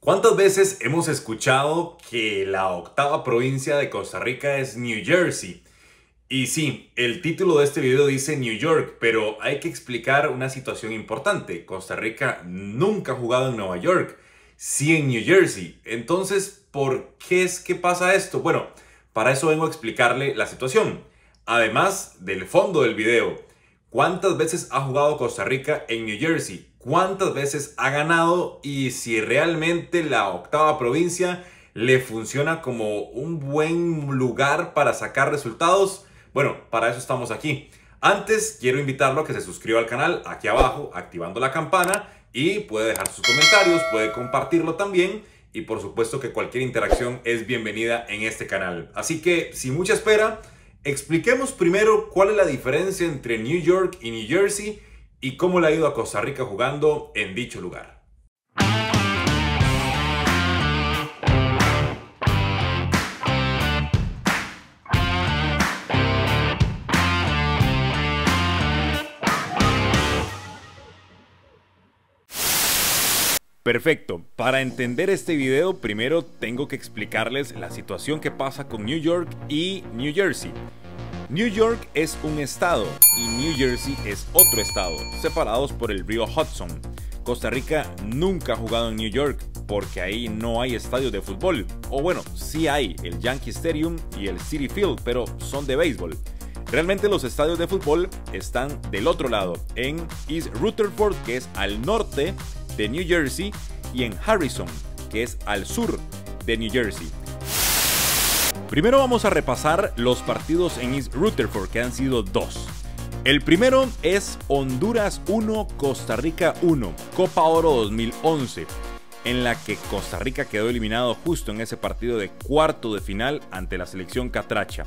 ¿Cuántas veces hemos escuchado que la octava provincia de Costa Rica es New Jersey? Y sí, el título de este video dice New York, pero hay que explicar una situación importante. Costa Rica nunca ha jugado en Nueva York, sí en New Jersey. Entonces, ¿por qué es que pasa esto? Bueno, para eso vengo a explicarle la situación. Además del fondo del video, ¿cuántas veces ha jugado Costa Rica en New Jersey? Cuántas veces ha ganado y si realmente la octava provincia le funciona como un buen lugar para sacar resultados. Bueno, para eso estamos aquí. Antes quiero invitarlo a que se suscriba al canal aquí abajo activando la campana y puede dejar sus comentarios, puede compartirlo también y por supuesto que cualquier interacción es bienvenida en este canal. Así que sin mucha espera, expliquemos primero cuál es la diferencia entre New York y New Jersey y cómo le ha ido a Costa Rica jugando en dicho lugar. Perfecto, para entender este video primero tengo que explicarles la situación que pasa con New York y New Jersey. New York es un estado y New Jersey es otro estado, separados por el río Hudson. Costa Rica nunca ha jugado en New York porque ahí no hay estadio de fútbol. O bueno, sí hay el Yankee Stadium y el City Field, pero son de béisbol. Realmente los estadios de fútbol están del otro lado, en East Rutherford, que es al norte de New Jersey, y en Harrison, que es al sur de New Jersey. Primero vamos a repasar los partidos en East Rutherford, que han sido dos. El primero es Honduras 1, Costa Rica 1, Copa Oro 2011, en la que Costa Rica quedó eliminado justo en ese partido de cuarto de final ante la selección catracha.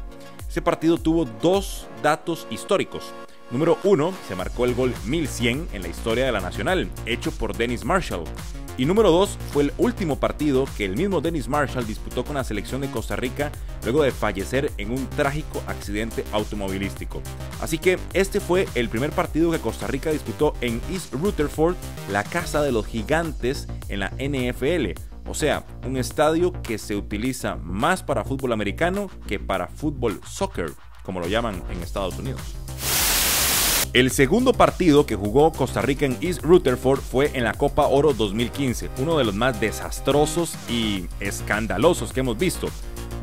Ese partido tuvo dos datos históricos. Número 1, se marcó el gol 1100 en la historia de la Nacional, hecho por Dennis Marshall. Y número 2 fue el último partido que el mismo Dennis Marshall disputó con la selección de Costa Rica luego de fallecer en un trágico accidente automovilístico. Así que este fue el primer partido que Costa Rica disputó en East Rutherford, la casa de los gigantes en la NFL. O sea, un estadio que se utiliza más para fútbol americano que para fútbol soccer, como lo llaman en Estados Unidos. El segundo partido que jugó Costa Rica en East Rutherford fue en la Copa Oro 2015, uno de los más desastrosos y escandalosos que hemos visto.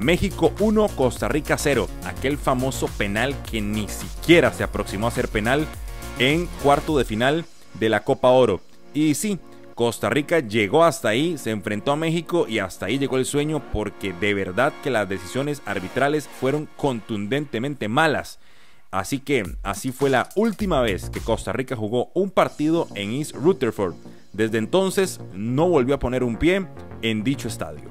México 1, Costa Rica 0, aquel famoso penal que ni siquiera se aproximó a ser penal en cuarto de final de la Copa Oro. Y sí, Costa Rica llegó hasta ahí, se enfrentó a México y hasta ahí llegó el sueño porque de verdad que las decisiones arbitrales fueron contundentemente malas. Así que así fue la última vez que Costa Rica jugó un partido en East Rutherford. Desde entonces no volvió a poner un pie en dicho estadio.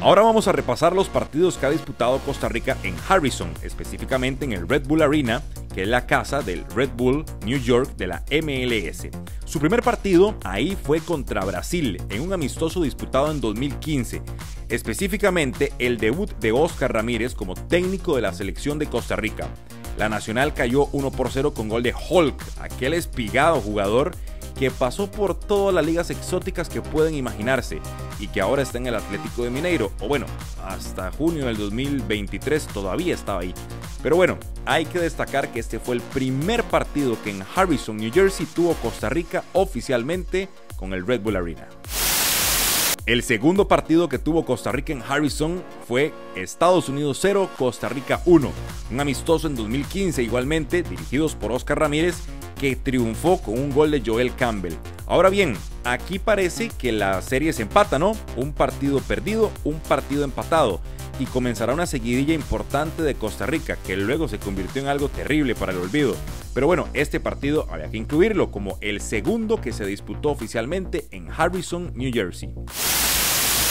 Ahora vamos a repasar los partidos que ha disputado Costa Rica en Harrison, específicamente en el Red Bull Arena, que es la casa del Red Bull New York de la MLS. Su primer partido ahí fue contra Brasil, en un amistoso disputado en 2015, específicamente el debut de Oscar Ramírez como técnico de la selección de Costa Rica. La Nacional cayó 1 por 0 con gol de Hulk, aquel espigado jugador que pasó por todas las ligas exóticas que pueden imaginarse y que ahora está en el Atlético de Mineiro, o bueno, hasta junio del 2023 todavía estaba ahí. Pero bueno, hay que destacar que este fue el primer partido que en Harrison, New Jersey tuvo Costa Rica oficialmente con el Red Bull Arena. El segundo partido que tuvo Costa Rica en Harrison fue Estados Unidos 0, Costa Rica 1, un amistoso en 2015 igualmente, dirigidos por Oscar Ramírez, que triunfó con un gol de Joel Campbell. Ahora bien, aquí parece que la serie se empata, ¿no? Un partido perdido, un partido empatado. Y comenzará una seguidilla importante de Costa Rica, que luego se convirtió en algo terrible para el olvido. Pero bueno, este partido había que incluirlo como el segundo que se disputó oficialmente en Harrison, New Jersey.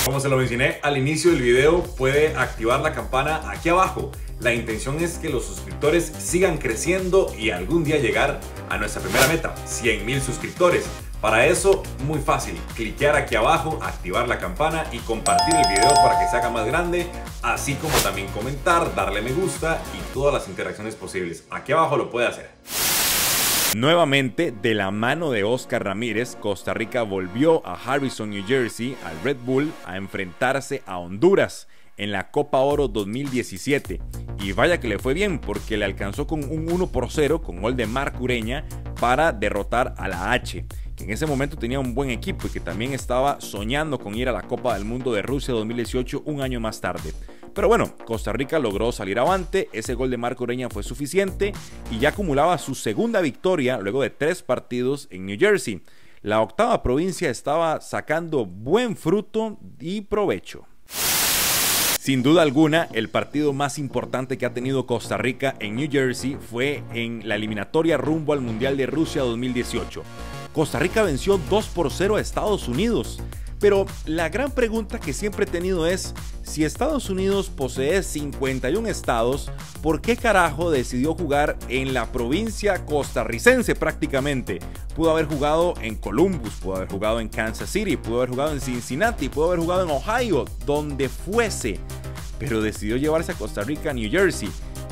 Como se lo mencioné al inicio del video, puede activar la campana aquí abajo. La intención es que los suscriptores sigan creciendo y algún día llegar a nuestra primera meta, 100 mil suscriptores. Para eso, muy fácil, cliquear aquí abajo, activar la campana y compartir el video para que se haga más grande, así como también comentar, darle me gusta y todas las interacciones posibles. Aquí abajo lo puede hacer. Nuevamente, de la mano de Oscar Ramírez, Costa Rica volvió a Harrison, New Jersey, al Red Bull, a enfrentarse a Honduras en la Copa Oro 2017. Y vaya que le fue bien porque le alcanzó con un 1 por 0 con gol de Marc Ureña para derrotar a la H, que en ese momento tenía un buen equipo y que también estaba soñando con ir a la Copa del Mundo de Rusia 2018 un año más tarde. Pero bueno, Costa Rica logró salir avante, ese gol de Marco Ureña fue suficiente y ya acumulaba su segunda victoria luego de tres partidos en New Jersey. La octava provincia estaba sacando buen fruto y provecho. Sin duda alguna, el partido más importante que ha tenido Costa Rica en New Jersey fue en la eliminatoria rumbo al Mundial de Rusia 2018. Costa Rica venció 2 por 0 a Estados Unidos. Pero la gran pregunta que siempre he tenido es, si Estados Unidos posee 51 estados, ¿por qué carajo decidió jugar en la provincia costarricense prácticamente? Pudo haber jugado en Columbus, pudo haber jugado en Kansas City, pudo haber jugado en Cincinnati, pudo haber jugado en Ohio, donde fuese. Pero decidió llevarse a Costa Rica New Jersey.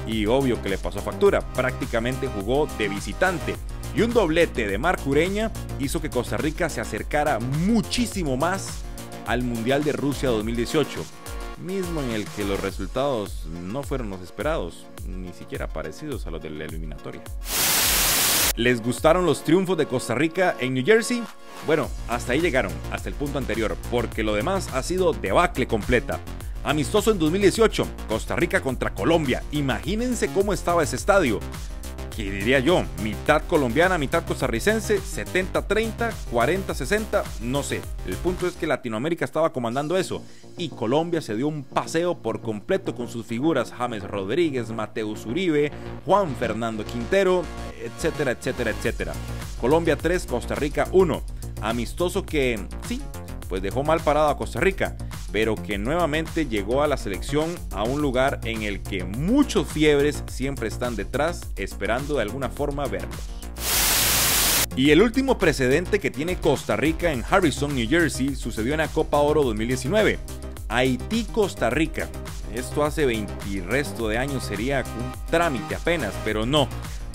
Y obvio que le pasó factura, prácticamente jugó de visitante y un doblete de Marc Ureña hizo que Costa Rica se acercara muchísimo más al Mundial de Rusia 2018, mismo en el que los resultados no fueron los esperados, ni siquiera parecidos a los de la eliminatoria. ¿Les gustaron los triunfos de Costa Rica en New Jersey? Bueno, hasta ahí llegaron, hasta el punto anterior, porque lo demás ha sido debacle completa. Amistoso en 2018, Costa Rica contra Colombia. Imagínense cómo estaba ese estadio que diría yo, mitad colombiana, mitad costarricense, 70-30, 40-60, no sé. El punto es que Latinoamérica estaba comandando eso y Colombia se dio un paseo por completo con sus figuras James Rodríguez, Mateus Uribe, Juan Fernando Quintero, etcétera, etcétera, etcétera. Colombia 3, Costa Rica 1. Amistoso que, sí, pues dejó mal parado a Costa Rica pero que nuevamente llegó a la selección a un lugar en el que muchos fiebres siempre están detrás esperando de alguna forma verlos. Y el último precedente que tiene Costa Rica en Harrison, New Jersey, sucedió en la Copa Oro 2019. Haití-Costa Rica. Esto hace 20 y resto de años sería un trámite apenas, pero no.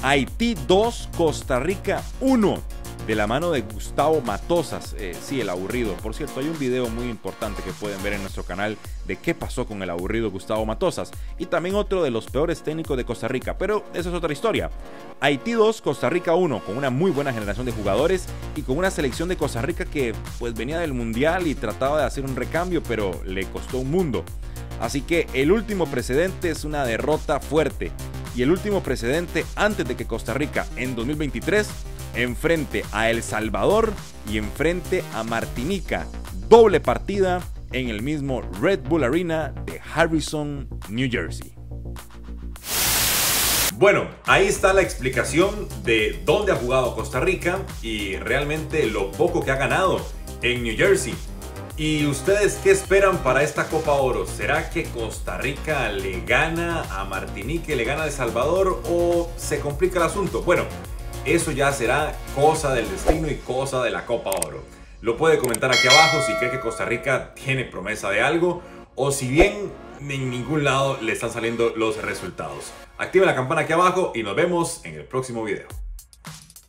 Haití 2, Costa Rica 1 de la mano de Gustavo Matosas. Eh, sí, el aburrido. Por cierto, hay un video muy importante que pueden ver en nuestro canal de qué pasó con el aburrido Gustavo Matosas. Y también otro de los peores técnicos de Costa Rica. Pero esa es otra historia. Haití 2, Costa Rica 1, con una muy buena generación de jugadores y con una selección de Costa Rica que pues venía del Mundial y trataba de hacer un recambio, pero le costó un mundo. Así que el último precedente es una derrota fuerte. Y el último precedente antes de que Costa Rica en 2023 enfrente a El Salvador y enfrente a Martinica. Doble partida en el mismo Red Bull Arena de Harrison, New Jersey. Bueno, ahí está la explicación de dónde ha jugado Costa Rica y realmente lo poco que ha ganado en New Jersey. ¿Y ustedes qué esperan para esta Copa Oro? ¿Será que Costa Rica le gana a Martinique, le gana a El Salvador o se complica el asunto? Bueno, eso ya será cosa del destino y cosa de la Copa Oro. Lo puede comentar aquí abajo si cree que Costa Rica tiene promesa de algo o si bien en ningún lado le están saliendo los resultados. Active la campana aquí abajo y nos vemos en el próximo video.